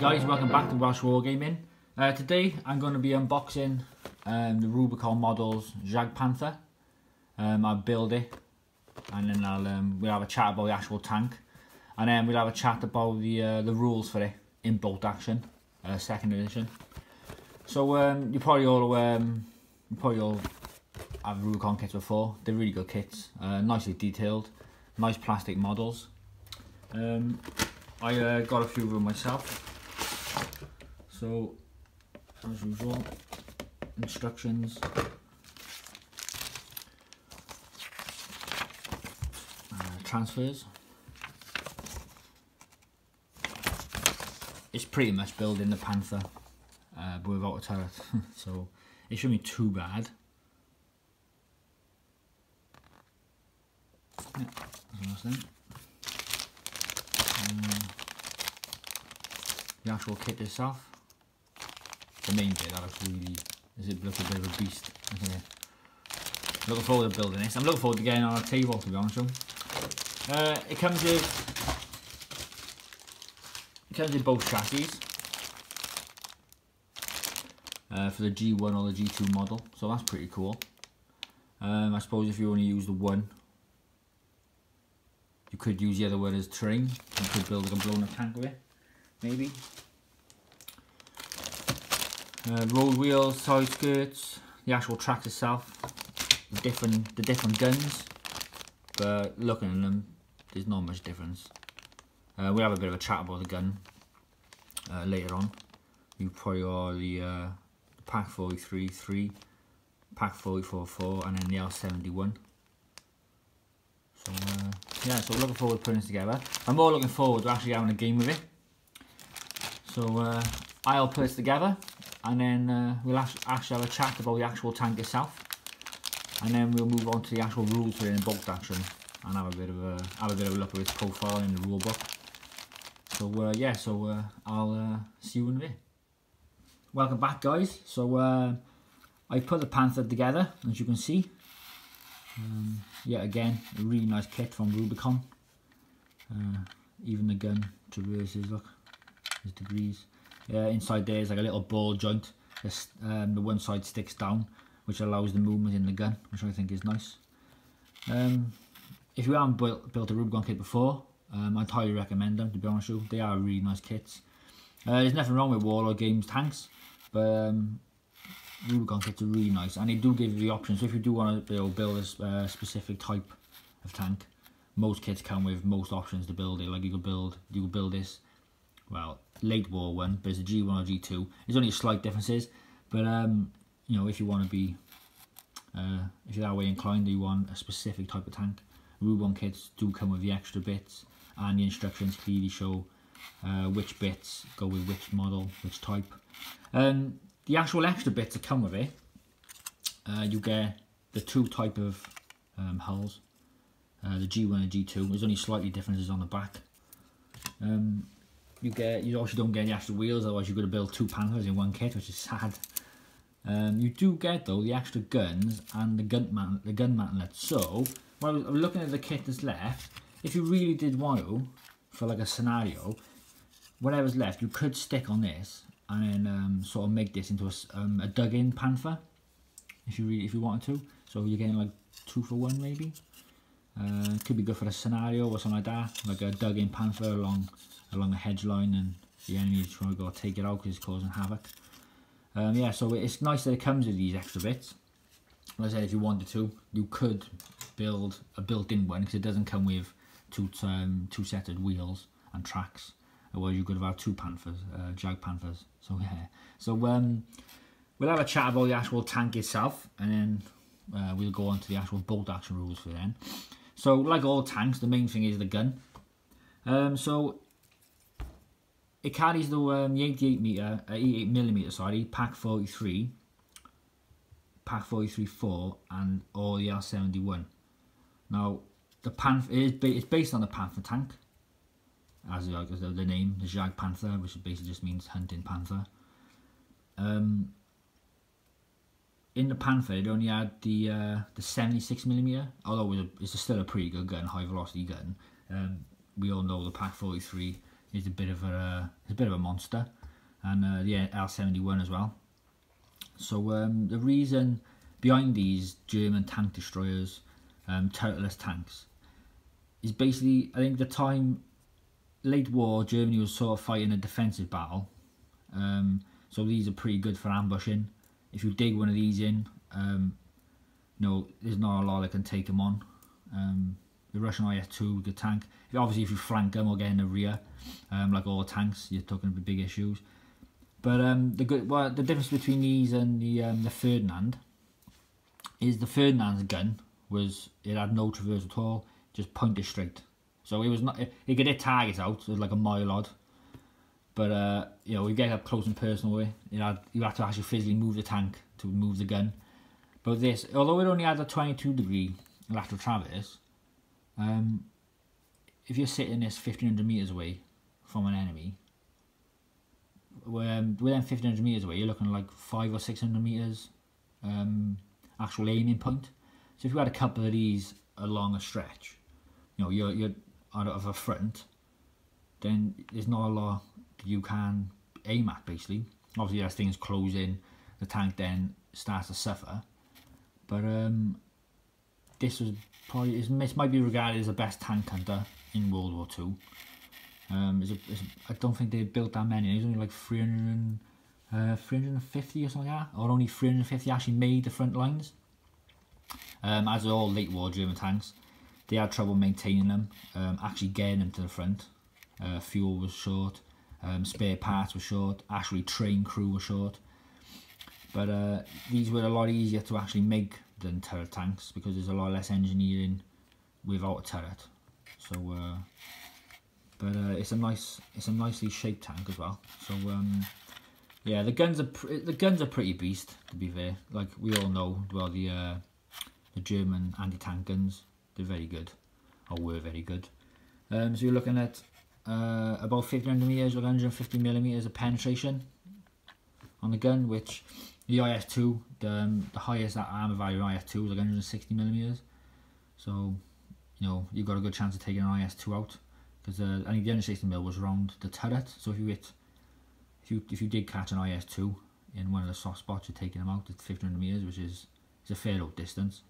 guys, welcome back to Welsh Wargaming. Uh, today I'm going to be unboxing um, the Rubicon Models Jagdpanther. Um, I'll build it and then I'll um, we'll have a chat about the actual tank and then we'll have a chat about the uh, the rules for it in bolt action, uh, second edition. So um, you probably all um, you probably all have Rubicon kits before. They're really good kits, uh, nicely detailed, nice plastic models. Um, I uh, got a few of them myself. So, as usual, instructions. Uh, transfers. It's pretty much building the Panther, uh, but without a turret. so, it shouldn't be too bad. Yeah, that's the actual kit itself. The main bit that looks really, is it looks a bit of a beast. Okay. Looking forward to building this. I'm looking forward to getting on a table to be honest with you. Uh, it comes with, it comes with both chassis. Uh, for the G1 or the G2 model, so that's pretty cool. Um, I suppose if you only use the one, you could use the other one as terrain. You could build like a blown up tank with it, maybe. Uh, road wheels, side skirts, the actual tracks itself, the different the different guns. But looking at them, there's not much difference. Uh, we'll have a bit of a chat about the gun uh, later on. You probably are the uh, 43 3, Pak 44 4, and then the L71. So uh, yeah, so looking forward to putting this together. I'm more looking forward to actually having a game with it. So uh, I'll put this together and then uh, we'll actually have a chat about the actual tank itself. And then we'll move on to the actual rules it in bolt action and have a bit of a have a bit of a look at its profile in the rule book. So uh, yeah, so uh, I'll uh, see you in a bit. Welcome back guys. So uh, I put the Panther together as you can see um, again, a really nice kit from Rubicon. Uh, even the gun traverses, look, there's degrees. Yeah, inside there is like a little ball joint. This, um, the one side sticks down, which allows the movement in the gun, which I think is nice. Um, if you haven't built, built a Rubicon kit before, um, I'd highly recommend them, to be honest with you. They are really nice kits. Uh, there's nothing wrong with Warlord Games tanks, but um, Rubicon kits are really nice and they do give you the option so if you do want to build, build a uh, specific type of tank most kits come with most options to build it like you could build you could build this well late war one but it's a G1 or G2 there's only slight differences but um you know if you want to be uh, if you're that way inclined you want a specific type of tank Rubicon kits do come with the extra bits and the instructions clearly show uh, which bits go with which model which type um, the actual extra bits that come with it, uh, you get the two type of um, hulls, uh, the G1 and G2. There's only slightly differences on the back. Um, you get you also don't get the extra wheels, otherwise you've got to build two Panthers in one kit, which is sad. Um, you do get though the extra guns and the gun man the gun mantlet. So while I'm looking at the kit that's left, if you really did want to, for like a scenario, whatever's left, you could stick on this and then um, sort of make this into a, um, a dug-in panther if you really, if you wanted to. So you're getting like two for one maybe. Uh, could be good for a scenario or something like that, like a dug-in panther along along a hedge line, and the enemy is trying to go take it out because it's causing havoc. Um, yeah, so it's nice that it comes with these extra bits. Like I said, if you wanted to, you could build a built-in one because it doesn't come with two um, two sets of wheels and tracks. Well, you could have had two Panthers, uh, Jagdpanthers. So yeah. So um, we'll have a chat about the actual tank itself, and then uh, we'll go on to the actual bolt action rules for then. So like all tanks, the main thing is the gun. Um, so it carries the, um, the 88 meter, uh, 88 millimeter, sorry, Pak 43, Pak 43 4, and all the L71. Now the Panther is it's based on the Panther tank as the, the name, the Jag Panther, which basically just means hunting panther. Um, in the Panther, it only had the uh, the 76 millimeter, although it was a, it's still a pretty good gun, high velocity gun. Um, we all know the Pak 43, is a bit of a a bit of a monster, and uh, the L71 as well. So um, the reason behind these German tank destroyers, um, turretless tanks, is basically I think the time late war Germany was sort of fighting a defensive battle. Um, so these are pretty good for ambushing. If you dig one of these in, um, you know, there's not a lot that can take them on. Um, the Russian IS-2, the tank, obviously if you flank them or get in the rear, um, like all tanks, you're talking about big issues. But um, the good, well, the difference between these and the um, the Ferdinand is the Ferdinand's gun was it had no traverse at all, just pointed straight. So it was not it, it could hit targets out, like a mile odd. But uh, you know, we get up close and personal way. You had you have to actually physically move the tank to move the gun. But this, although it only had a 22 degree lateral traverse, um, if you're sitting this 1500 meters away from an enemy, um, within 1500 meters away, you're looking like five or 600 meters um, actual aiming point. So if you had a couple of these along a stretch, you know, you're, you're out of a front, then there's not a lot you can aim at basically. Obviously, as things close in, the tank then starts to suffer. But um, this was probably this might be regarded as the best tank hunter in World War Two. Um, it's a, it's a, I don't think they built that many. There's only like 300, uh, 350 or something like that, or only 350 actually made the front lines. Um, as all late war German tanks, they had trouble maintaining them, um, actually getting them to the front. Uh, fuel was short, um, spare parts were short, actually train crew were short. But uh, these were a lot easier to actually make than turret tanks because there's a lot less engineering without a turret. So, uh, but uh, it's a nice, it's a nicely shaped tank as well. So, um, yeah, the guns are the guns are pretty beast to be fair. Like we all know, well the uh, the German anti-tank guns, they're very good, or were very good. Um, so you're looking at uh, about 50 meters or 150 millimeters of penetration on the gun, which the IS-2, the, um, the highest armor value of IS-2 is like 160 millimeters. So, you know, you've got a good chance of taking an IS-2 out because uh, I think the 160 mil was around the turret. So if you hit, if you if you did catch an IS-2 in one of the soft spots, you're taking them out at 1500 meters, which is is a fair old distance,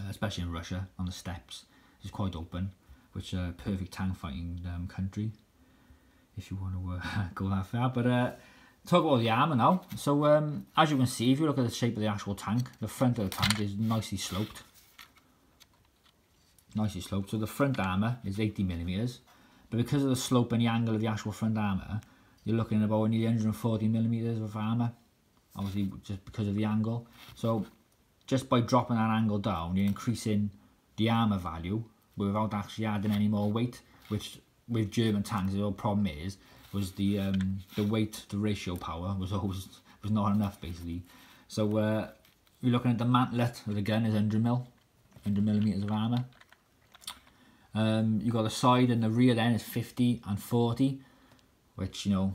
uh, especially in Russia on the steppes. It's quite open, which is a perfect tank fighting um, country if you want to uh, go that far. But uh, talk about the armour now. So um, as you can see, if you look at the shape of the actual tank, the front of the tank is nicely sloped. Nicely sloped. So the front armour is 80 millimeters, but because of the slope and the angle of the actual front armour, you're looking at about nearly 140 millimeters of armour. Obviously, just because of the angle. So just by dropping that angle down, you're increasing the armour value without actually adding any more weight, which with German tanks, the problem is was the um, the weight to ratio power was always was not enough basically. So uh, you're looking at the mantlet of the gun is 100 mil, 100 millimeters of armor. Um, you got the side and the rear then is 50 and 40, which you know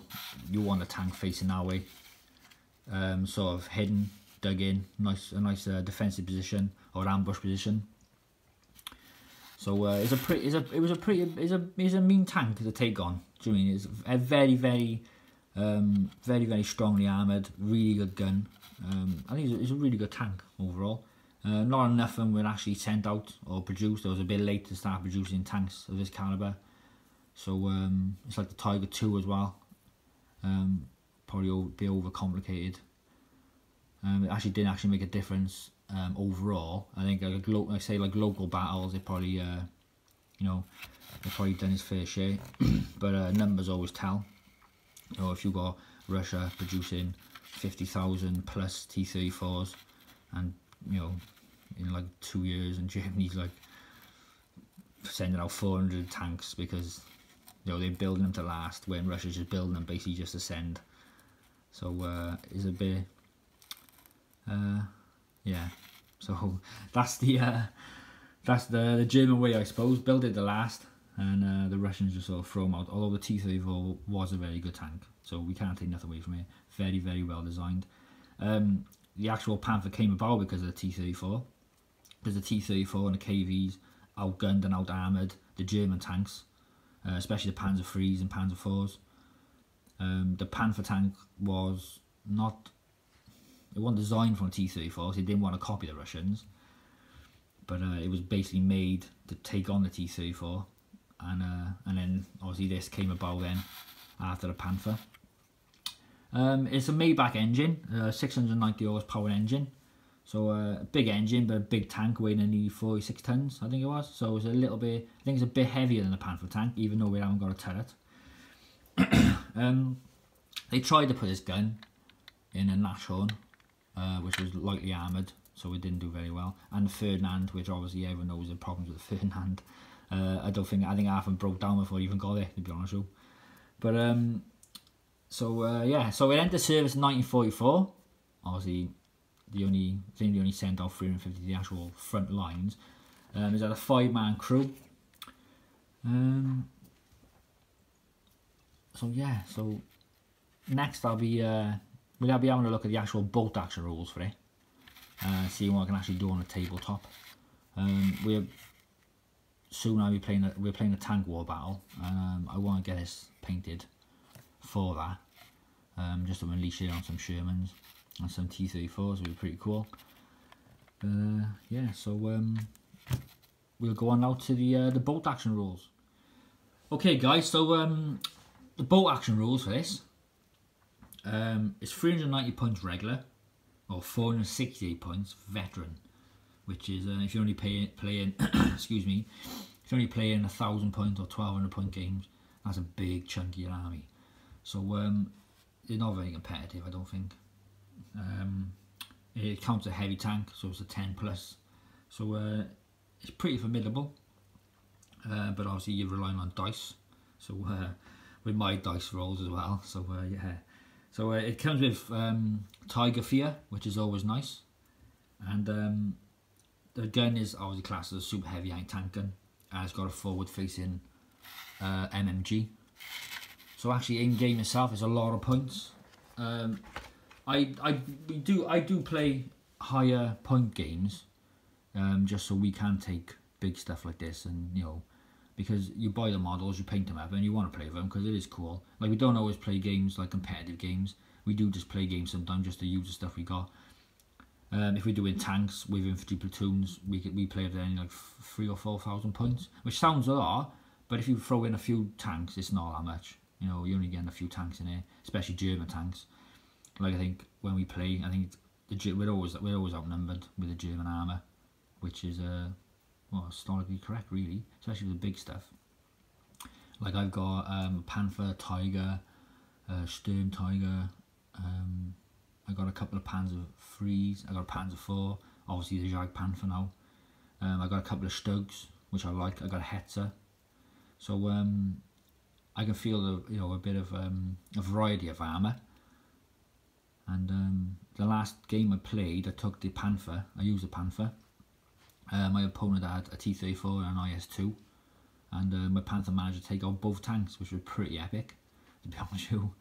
you want the tank facing that way, um, sort of hidden, dug in, nice a nice uh, defensive position or ambush position. So uh, it's a pretty, it's a, it was a pretty, it's a, it's a mean tank to take on. Mean it's a very, very, um, very, very strongly armoured, really good gun. Um, I think it's a, it's a, really good tank overall. Uh, not enough of them were actually sent out or produced. It was a bit late to start producing tanks of this caliber. So um, it's like the Tiger 2 as well. Um, probably a bit overcomplicated. Um, it actually didn't actually make a difference um, overall. I think like, like say like local battles, they probably uh, you know they probably done his fair share, but uh, numbers always tell. Or if you've got Russia producing fifty thousand plus T thirty fours, and you know in like two years, and Germany's like sending out four hundred tanks because you know they're building them to last when Russia's just building them basically just to send. So uh, it's a bit. Uh, yeah. So that's the uh, that's the, the German way, I suppose. Build it the last, and uh, the Russians just sort of throw them out. Although the T-34 was a very good tank, so we can't take nothing away from it. Very, very well designed. Um, the actual Panther came about because of the T-34, because the T-34 and the KVs outgunned and out-armoured the German tanks uh, especially the Panzer threes and Panzer fours. Um, the Panther tank was not it wasn't designed from a T-34, so they didn't want to copy the Russians. But uh, it was basically made to take on the T-34, and uh, and then obviously this came about then after the Panther. Um, it's a Maybach engine, a 690 horsepower engine. So uh, a big engine, but a big tank weighing only 46 tons, I think it was. So it's a little bit, I think it's a bit heavier than the Panther tank, even though we haven't got a turret. um, they tried to put this gun in a Nashorn, uh, which was lightly armoured, so it didn't do very well. And Ferdinand, which obviously everyone knows the problems with Ferdinand. Uh, I don't think, I think them broke down before I even got there, to be honest with you. But, um, so, uh, yeah, so it entered service in 1944. Obviously, the only thing they only sent out 350 the actual front lines. Um, is that a five-man crew. Um, so, yeah, so next I'll be uh, we'll be having a look at the actual bolt action rules for it. Uh, see what I can actually do on a tabletop. Um, we're soon I'll be playing a, we're playing a tank war battle. Um, I want to get this painted for that. Um, just to unleash it on some Shermans and some T34s would be pretty cool. Uh, yeah, so um, we'll go on now to the uh, the bolt action rules. Okay, guys, so um, the bolt action rules for this um, is 390 points regular or 468 points veteran, which is uh, if you're only pay, playing, excuse me, if you're only playing a thousand point or 1200 point games, that's a big chunk of your army. So um, they're not very competitive, I don't think. Um, it counts a heavy tank, so it's a 10 plus. So uh, it's pretty formidable, uh, but obviously you're relying on dice. So uh, with my dice rolls as well. So uh, yeah, so uh, it comes with um, Tiger Fear, which is always nice. And um, the gun is obviously classed as a super heavy anti-tank gun. And it's got a forward facing uh, MMG. So actually in game itself is a lot of points. Um, I I do I do play higher point games, um, just so we can take big stuff like this and you know because you buy the models, you paint them up, and you want to play with them because it is cool. Like we don't always play games like competitive games. We do just play games sometimes just to use the stuff we got. Um, if we're doing tanks with infantry platoons, we we play with any like three or four thousand points, which sounds a lot, but if you throw in a few tanks, it's not that much. You know, you're only getting a few tanks in here, especially German tanks. Like I think when we play, I think the we're always we're always outnumbered with the German armor, which is uh, well, historically correct, really, especially with the big stuff. Like I've got um, Panther, Tiger, uh, Sturm Tiger. Um, I got a couple of pans of Freeze. I got a Panzer four. Obviously the Jagdpanther now. Um, I got a couple of Stugs, which I like. I got a Hetzer. So um, I can feel the, you know a bit of um, a variety of armour. And um, the last game I played, I took the Panther. I used the Panther uh, my opponent had a T-34 and an IS-2 and uh, my Panther managed to take out both tanks which was pretty epic to be honest with you.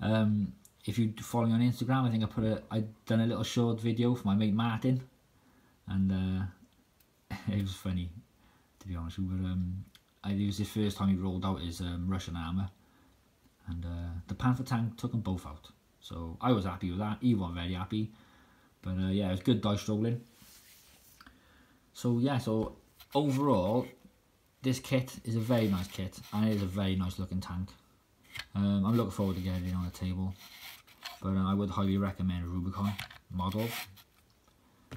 Um, if you follow me on Instagram I think I put a I done a little short video for my mate Martin. And uh, it was funny to be honest with you but um, I, it was the first time he rolled out his um, Russian armour and uh, the Panther tank took them both out. So I was happy with that, he was very happy. But uh, yeah it was good dice rolling so yeah, so overall, this kit is a very nice kit and it is a very nice looking tank. Um, I'm looking forward to getting it on the table, but uh, I would highly recommend Rubicon model.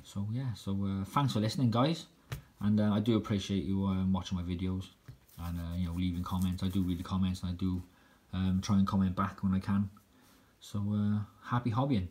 So yeah, so uh, thanks for listening guys, and uh, I do appreciate you um, watching my videos and uh, you know leaving comments. I do read the comments and I do um, try and comment back when I can. So uh, happy hobbying.